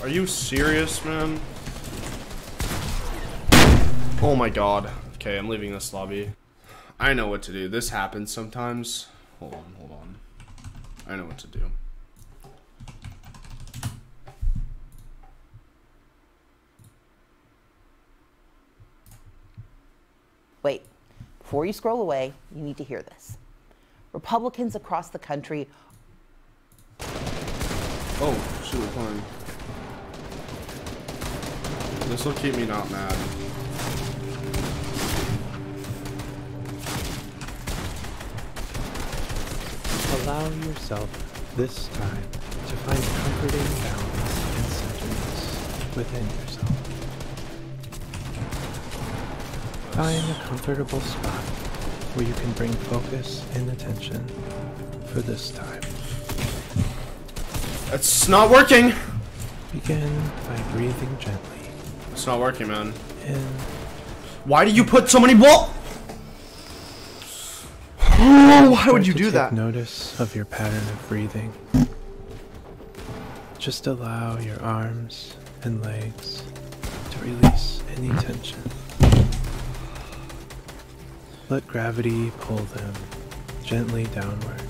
Are you serious, man? Oh my god. Okay, I'm leaving this lobby. I know what to do. This happens sometimes. Hold on, hold on. I know what to do. Wait, before you scroll away, you need to hear this. Republicans across the country Oh, shoot, playing. This will keep me not mad. Allow yourself this time to find comforting balance and centeredness within yourself. Find a comfortable spot where you can bring focus and attention for this time. It's not working! Begin by breathing gently It's not working, man. in Why do you put so many wall? Oh, why would you do that? Notice of your pattern of breathing. Just allow your arms and legs to release any tension. Let gravity pull them gently downward.